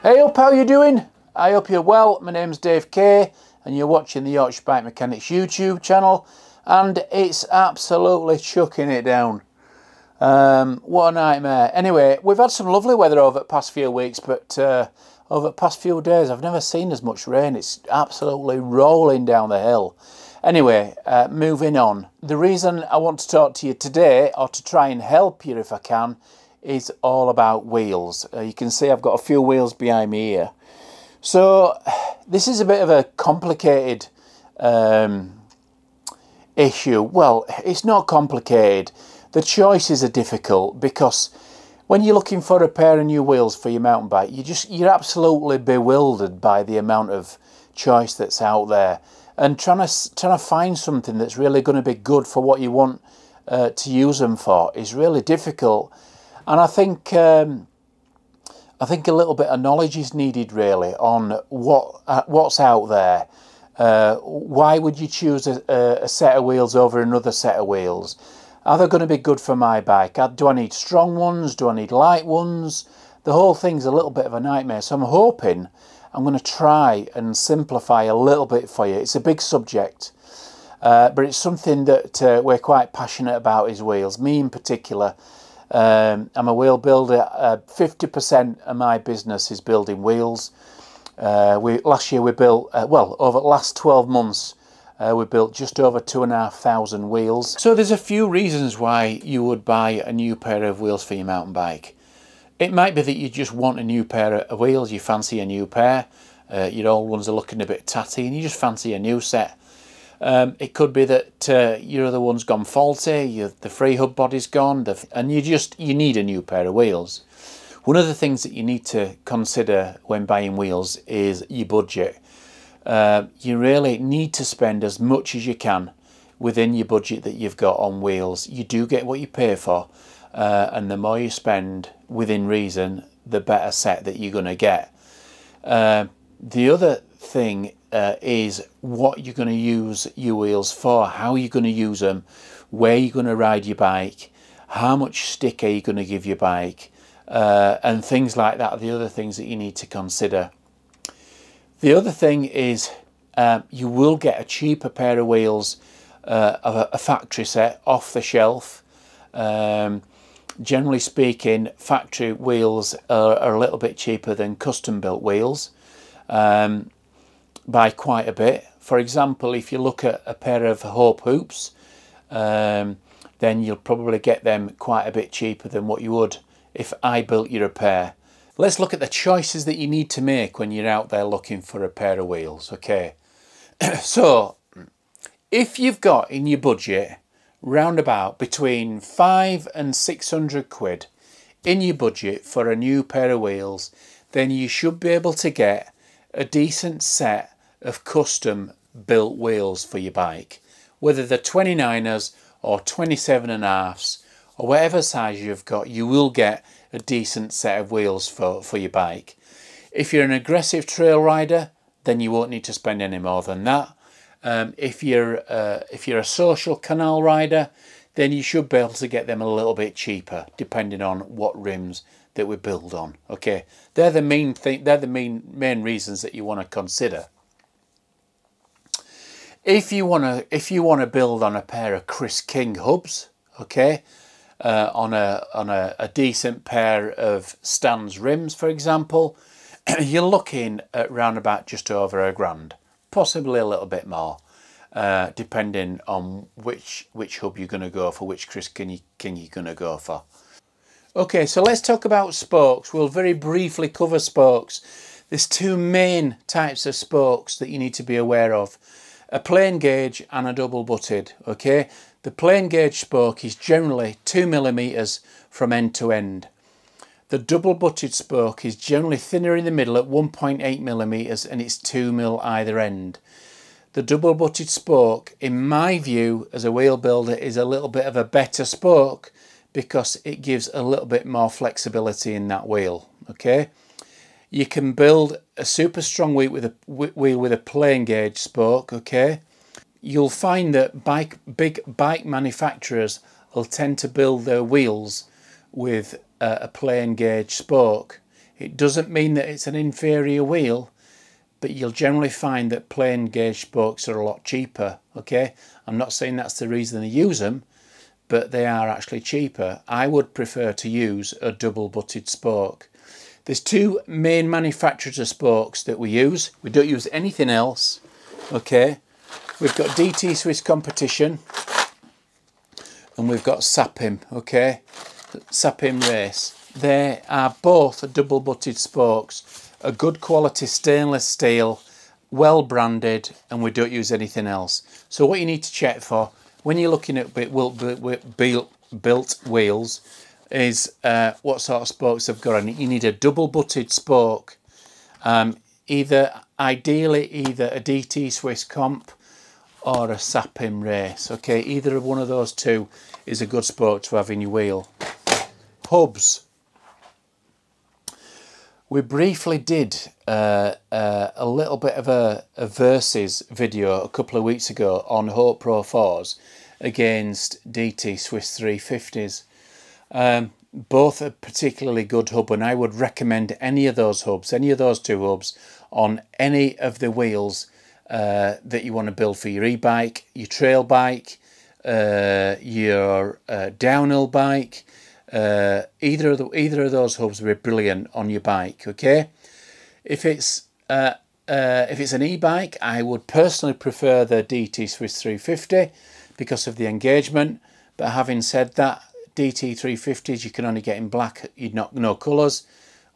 Hey up, how you doing? I hope you're well. My name's Dave Kay and you're watching the Yorkshire Bike Mechanics YouTube channel and it's absolutely chucking it down. Um, what a nightmare. Anyway, we've had some lovely weather over the past few weeks, but uh, over the past few days I've never seen as much rain. It's absolutely rolling down the hill. Anyway, uh, moving on. The reason I want to talk to you today, or to try and help you if I can, is all about wheels. Uh, you can see I've got a few wheels behind me here. So this is a bit of a complicated um, issue. Well, it's not complicated. The choices are difficult because when you're looking for a pair of new wheels for your mountain bike, you just you're absolutely bewildered by the amount of choice that's out there, and trying to trying to find something that's really going to be good for what you want uh, to use them for is really difficult. And I think um, I think a little bit of knowledge is needed really on what uh, what's out there. Uh, why would you choose a, a, set of wheels over another set of wheels? Are they going to be good for my bike? Uh, do I need strong ones? Do I need light ones? The whole thing's a little bit of a nightmare. So I'm hoping I'm going to try and simplify a little bit for you. It's a big subject, uh, but it's something that uh, we're quite passionate about is wheels. Me in particular, um, I'm a wheel builder. 50% uh, of my business is building wheels. Uh, we last year we built uh, well over the last 12 months uh, we built just over two and a half thousand wheels. So there's a few reasons why you would buy a new pair of wheels for your mountain bike. It might be that you just want a new pair of wheels, you fancy a new pair, uh, your old ones are looking a bit tatty and you just fancy a new set. Um, it could be that uh, your other one's gone faulty, the free hub body's gone, and you just you need a new pair of wheels. One of the things that you need to consider when buying wheels is your budget. Uh, you really need to spend as much as you can within your budget that you've got on wheels. You do get what you pay for, uh, and the more you spend within reason, the better set that you're going to get. Uh, the other thing uh, is what you're going to use your wheels for, how you're going to use them, where you're going to ride your bike, how much stick are you going to give your bike, uh, and things like that are the other things that you need to consider. The other thing is um, you will get a cheaper pair of wheels uh, of a, a, factory set off the shelf. Um, generally speaking, factory wheels are, are, a little bit cheaper than custom built wheels. Um, by quite a bit. For example, if you look at a pair of Hope hoops, um, then you'll probably get them quite a bit cheaper than what you would if I built you a pair. Let's look at the choices that you need to make when you're out there looking for a pair of wheels, okay? so, if you've got in your budget roundabout between five and 600 quid in your budget for a new pair of wheels, then you should be able to get a decent set of custom built wheels for your bike, whether they're 29ers or 27 and or whatever size you've got, you will get a decent set of wheels for, for your bike. If you're an aggressive trail rider, then you won't need to spend any more than that. Um, if you're uh, if you're a social canal rider, then you should be able to get them a little bit cheaper, depending on what rims that we build on. Okay, they're the main thing. They're the main main reasons that you want to consider. If you want to if you want to build on a pair of Chris King hubs, okay, uh, on a on a, a decent pair of Stans rims, for example, you're looking at round about just over a grand, possibly a little bit more. Uh, depending on which which hub you're going to go for, which Chris King, King you're going to go for. Okay, so let's talk about spokes. We'll very briefly cover spokes. There's two main types of spokes that you need to be aware of. A plain gauge and a double butted, okay? The plain gauge spoke is generally 2 millimeters from end to end. The double butted spoke is generally thinner in the middle at 1.8 millimeters and it's 2 mil either end. The double butted spoke, in my view as a wheel builder, is a little bit of a better spoke because it gives a little bit more flexibility in that wheel okay you can build a super strong wheel with a wheel with a plain gauge spoke okay you'll find that bike big bike manufacturers will tend to build their wheels with a, a plain gauge spoke It doesn't mean that it's an inferior wheel, but you'll generally find that plain gauge spokes are a lot cheaper, okay? I'm not saying that's the reason they use them, but they are actually cheaper. I would prefer to use a double butted spoke. There's two main manufacturers of spokes that we use. We don't use anything else, okay? We've got DT Swiss Competition and we've got Sapim, okay? Sapim Race. They are both double butted spokes, a good quality stainless steel, well branded, and we don't use anything else. So what you need to check for when you're looking at built wheels is uh, what sort of spokes I've got it. You need a double butted spoke, um, either ideally either a DT Swiss Comp or a Sapim Race. Okay, either one of those two is a good spoke to have in your wheel. Hubs. We briefly did uh, uh, a little bit of a, a versus video a couple of weeks ago on Hope Pro 4s against DT Swiss 350s. Um, both a particularly good hub and I would recommend any of those hubs, any of those two hubs on any of the wheels uh, that you want to build for your e-bike, your trail bike, uh, your uh, downhill bike. Uh, either of the, either of those hubs will be brilliant on your bike. Okay, if it's uh, uh, if it's an e-bike, I would personally prefer the DT Swiss 350 because of the engagement. But having said that, DT 350s you can only get in black, you'd not no colours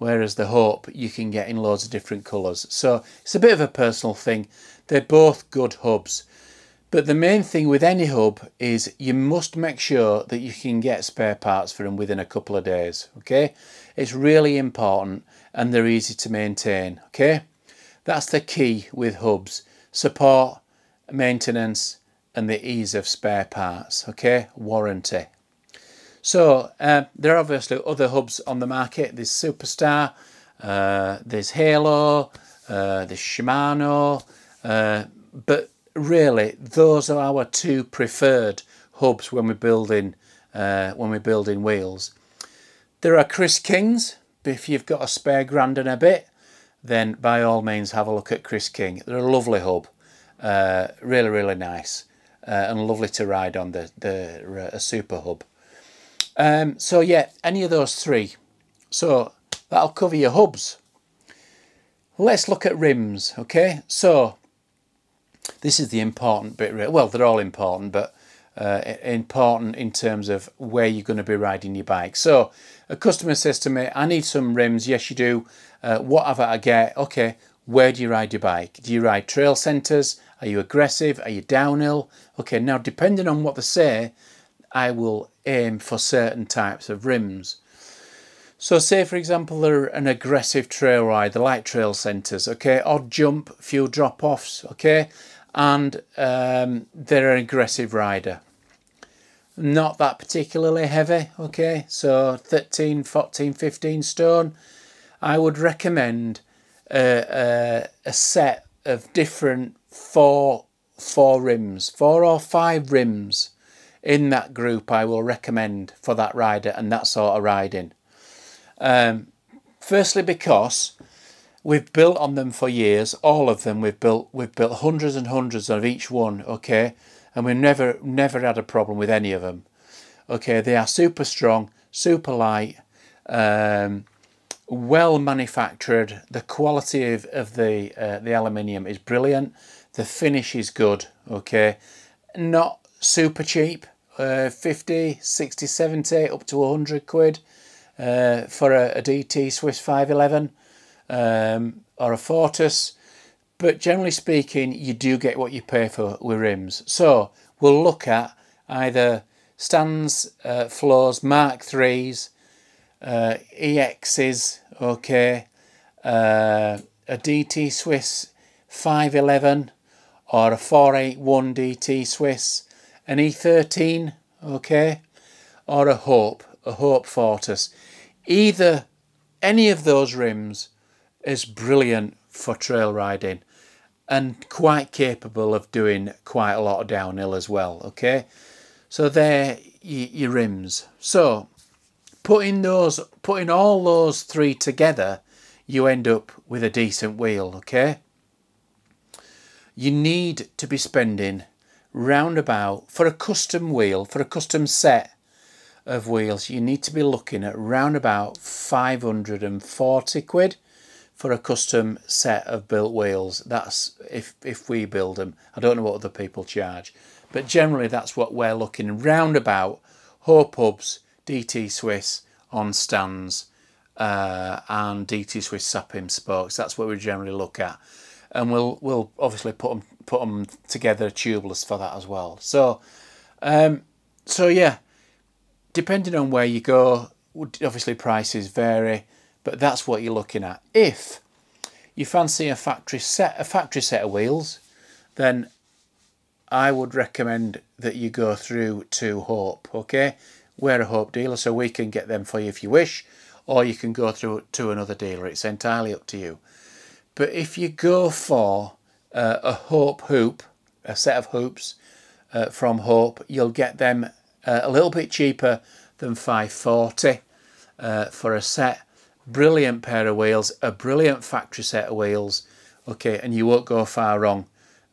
whereas the Hope you can get in loads of different colours. So it's a bit of a personal thing. They're both good hubs. But the main thing with any hub is you must make sure that you can get spare parts for them within a couple of days, okay? It's really important and they're easy to maintain, okay? That's the key with hubs. Support, maintenance and the ease of spare parts, okay? Warranty. So uh, there are obviously other hubs on the market. There's Superstar, uh, there's Halo, uh, there's Shimano, uh, but really those are our two preferred hubs when we're building uh, when we're building wheels. There are Chris Kings. But if you've got a spare grand and a bit, then by all means have a look at Chris King. They're a lovely hub, uh, really really nice and lovely to ride on. The the a super hub. Um, so yeah, any of those three. So that'll cover your hubs. Let's look at rims, okay? So this is the important bit. Well, they're all important, but uh, important in terms of where you're going to be riding your bike. So a customer says to me, I need some rims. Yes, you do. Uh, whatever I get. Okay, where do you ride your bike? Do you ride trail centres? Are you aggressive? Are you downhill? Okay, now depending on what they say, I will aim for certain types of rims. So say for example they're an aggressive trail ride, the light trail centres, okay, odd jump, few drop-offs, okay, and um, they're an aggressive rider. Not that particularly heavy, okay, so 13, 14, 15 stone. I would recommend a, a, a set of different four, four rims, four or five rims in that group I will recommend for that rider and that sort of riding. Um, firstly because we've built on them for years, all of them we've built we've built hundreds and hundreds of each one, okay? And we've never never had a problem with any of them. Okay, they are super strong, super light, um, well manufactured. The quality of, of the uh, the aluminium is brilliant. The finish is good, okay? Not super cheap, uh, 50, 60, 70, up to 100 quid uh, for a, a, DT Swiss 511 um, or a Fortus. But generally speaking, you do get what you pay for with rims. So we'll look at either Stan's, uh, Flows, Mark 3s, uh, EXs, okay, uh, a DT Swiss 511 or a 481 DT Swiss an E13, okay, or a Hope, a Hope Fortus. Either, any of those rims is brilliant for trail riding and quite capable of doing quite a lot of downhill as well, okay? So they're your rims. So putting those, putting all those three together you end up with a decent wheel, okay? You need to be spending roundabout, for a custom wheel, for a custom set of wheels, you need to be looking at round about 540 quid for a custom set of built wheels. That's if, if we build them. I don't know what other people charge. But generally that's what we're looking round about. Hope hubs, DT Swiss on Stan's uh, and DT Swiss Sapim spokes. That's what we generally look at. And we'll we'll obviously put them put them together tubeless for that as well. So um, so yeah, depending on where you go, obviously prices vary, but that's what you're looking at. If you fancy a factory set a factory set of wheels, then I would recommend that you go through to Hope, okay? We're a Hope dealer, so we can get them for you if you wish, or you can go through to another dealer. It's entirely up to you. But if you go for uh, a Hope hoop, a set of hoops uh, from Hope, you'll get them uh, a little bit cheaper than 540 uh, for a set. Brilliant pair of wheels, a brilliant factory set of wheels. Okay, and you won't go far wrong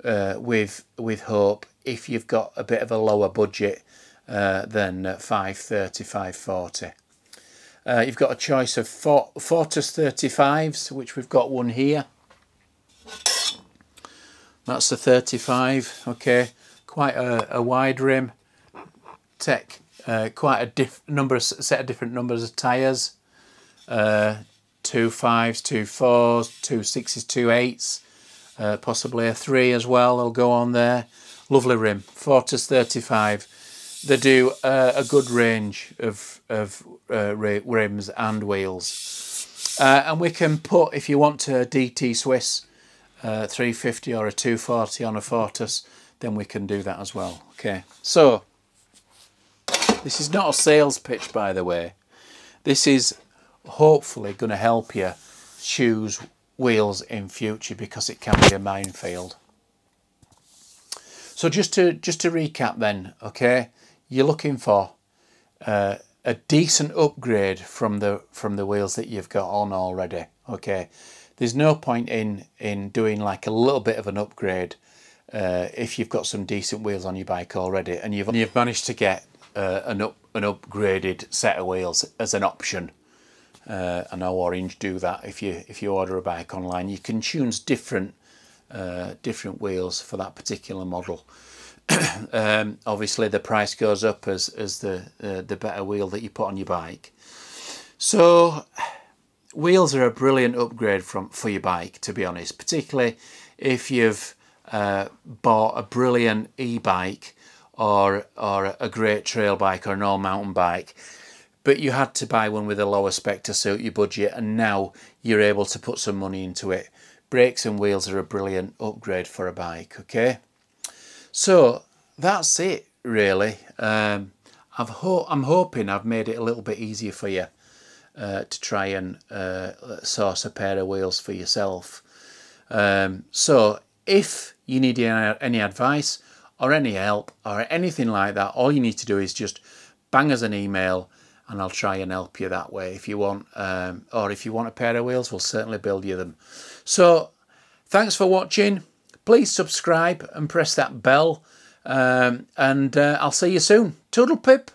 uh, with with Hope if you've got a bit of a lower budget uh, than 530, 540. Uh, you've got a choice of four Fortus 35s, which we've got one here. That's the 35, okay. Quite a, a wide rim. Tech, uh, quite a diff number, set of different numbers of tyres. Uh, two fives, two fours, two sixes, two eights uh, possibly a 3 as well, they'll go on there. Lovely rim, Fortus 35. They do uh, a good range of, of uh, rims and wheels. Uh, and we can put, if you want to DT Swiss uh, 350 or a 240 on a Fortus, then we can do that as well. Okay, so this is not a sales pitch, by the way. This is hopefully going to help you choose wheels in future because it can be a minefield. So just to just to recap then, okay, you're looking for uh, a decent upgrade from the from the wheels that you've got on already. Okay, there's no point in in doing like a little bit of an upgrade uh, if you've got some decent wheels on your bike already and you've you've managed to get uh, an up an upgraded set of wheels as an option. Uh, I know Orange do that. If you if you order a bike online you can choose different uh, different wheels for that particular model. Um, obviously the price goes up as, as the uh, the better wheel that you put on your bike. So wheels are a brilliant upgrade from for your bike to be honest particularly if you've uh, bought a brilliant e-bike or or a great trail bike or an all mountain bike but you had to buy one with a lower spec to suit your budget and now you're able to put some money into it. Brakes and wheels are a brilliant upgrade for a bike, okay? So that's it really. Um, I've ho I'm hoping I've made it a little bit easier for you uh, to try and uh, source a pair of wheels for yourself. Um, so if you need any, advice or any help or anything like that, all you need to do is just bang us an email and I'll try and help you that way. If you want um, or if you want a pair of wheels we'll certainly build you them. So thanks for watching. Please subscribe and press that bell. Um, and uh, I'll see you soon. Toodle pip